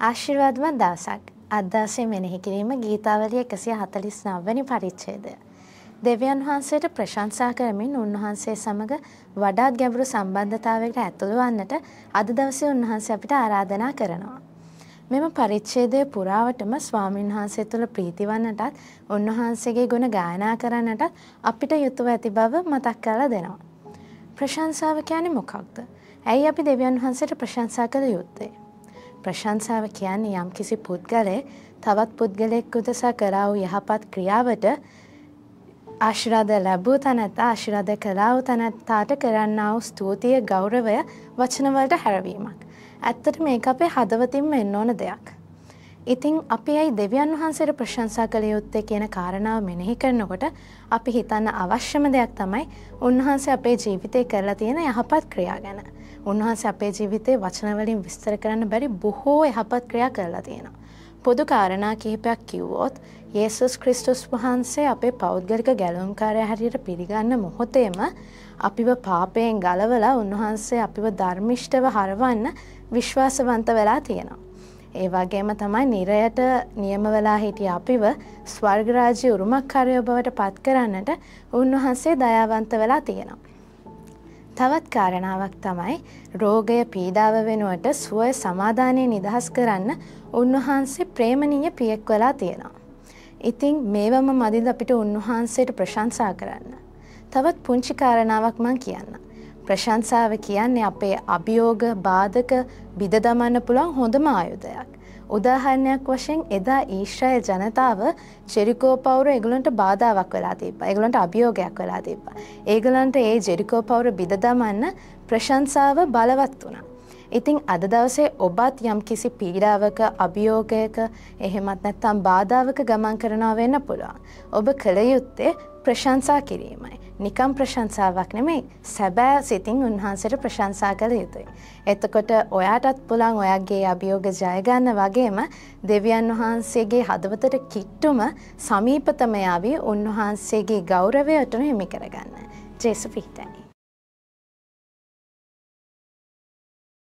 ආශිර්වාදමත් දවසක්. අද්දාසේ මෙනෙහි කිරීම ගීතාවලිය 149 වැනි පරිච්ඡේදය. දෙවියන් වහන්සේට ප්‍රශංසා කරමින් උන්වහන්සේ සමග වඩාත් ගැඹුරු සම්බන්ධතාවයකට ඇතුළු වන්නට අද දවසේ උන්වහන්සේ අපිට ආරාධනා කරනවා. මෙම පරිච්ඡේදය පුරාවටම ස්වාමීන් වහන්සේ තුළ ප්‍රීති වන්නටත් උන්වහන්සේගේ ගුණ ගායනා කරන්නටත් අපිට යුතුව ඇති බව මතක් කරලා දෙනවා. ප්‍රශංසාව කියන්නේ මොකක්ද? ඇයි අපි දෙවියන් වහන්සේට ප්‍රශංසා කළ යුත්තේ? ප්‍රශංසාව කියන්නේ යම් කිසි පුද්ගලයෙක් තවත් පුද්ගලයෙක් උදෙසා කරා වූ යහපත් ක්‍රියාවට ආශිර්වාද ලැබූ තැනැත්තා ආශිර්වාද කළා වූ තැනැත්තාට කරන්නා වූ ස්තුතිය ගෞරවය වචනවලට හැරවීමක්. ඇත්තට මේක අපේ හදවතින්ම එන්න ඕන දෙයක්. ඉතින් අපි ඇයි දෙවියන් වහන්සේට ප්‍රශංසා කළ යුත්තේ කියන කාරණාව මෙනෙහි කරනකොට අපි හිතන්න අවශ්‍යම දෙයක් තමයි උන්වහන්සේ අපේ ජීවිතේ කරලා තියෙන යහපත් ක්‍රියා ගැන. උන්වහන්සේ අපේ ජීවිතේ වචනවලින් විස්තර කරන්න බැරි බොහෝ යහපත් ක්‍රියා කරලා තියෙනවා. පොදු කාරණා කිහිපයක් කිව්වොත් යේසුස් ක්‍රිස්තුස් වහන්සේ අපේ පෞද්ගලික ගැලුම්කාරය හැටියට පිළිගන්න මොහොතේම අපිව පාපයෙන් ගලවලා උන්වහන්සේ අපිව ධර්මිෂ්ඨව හරවන්න විශ්වාසවන්ත වෙලා තියෙනවා. ඒ වගේම තමයි නිරයට නියම වෙලා හිටිය අපිව ස්වර්ගරාජ්‍ය උරුමක්කාරයෝ බවට පත් කරන්නට උන්වහන්සේ දයාවන්ත වෙලා තියෙනවා. තවත් කාරණාවක් තමයි රෝගය පීඩාව වෙනුවට සුවය සමාධානය නිදහස් කරන්න උන්වහන්සේ ප්‍රේමණීය පියෙක් වෙලා තියෙනවා. ඉතින් මේවම මදිද අපිට උන්වහන්සේට ප්‍රශංසා කරන්න. තවත් පුංචි කාරණාවක් මං කියන්න. ප්‍රශංසාව කියන්නේ අපේ අභියෝග බාධක බිද දමන්න පුළුවන් හොඳම ආයුධයක්. උදාහරණයක් වශයෙන් එදා ඊශ්‍රායල් ජනතාව ජෙරිකෝ පවුර ඒගොල්ලන්ට බාධාවක් වෙලා තිබ්බා. ඒගොල්ලන්ට අභියෝගයක් වෙලා තිබ්බා. ඒගොල්ලන්ට ඒ ජෙරිකෝ පවුර බිඳ දමන්න ප්‍රශංසාව බලවත් වුණා. ඉතින් අද දවසේ ඔබත් යම් කිසි පීඩාවක අභියෝගයක එහෙමත් නැත්නම් බාධාවක ගමන් කරනවා වෙන්න පුළුවන්. ඔබ කළ යුත්තේ ප්‍රශංසා කිරීමයි. නිකම් ප්‍රශංසාවක් නෙමෙයි සැබෑ සිතින් උන්වහන්සේට ප්‍රශංසා කළ යුතුයි. එතකොට ඔයාටත් පුළන් ඔයාගේ අභියෝග ජයගන්න වගේම දෙවියන් වහන්සේගේ හදවතට කිට්ටුම සමීපතමයාවී උන්වහන්සේගේ ගෞරවයටම හිමි කරගන්න. ජේසු පිහිටයි.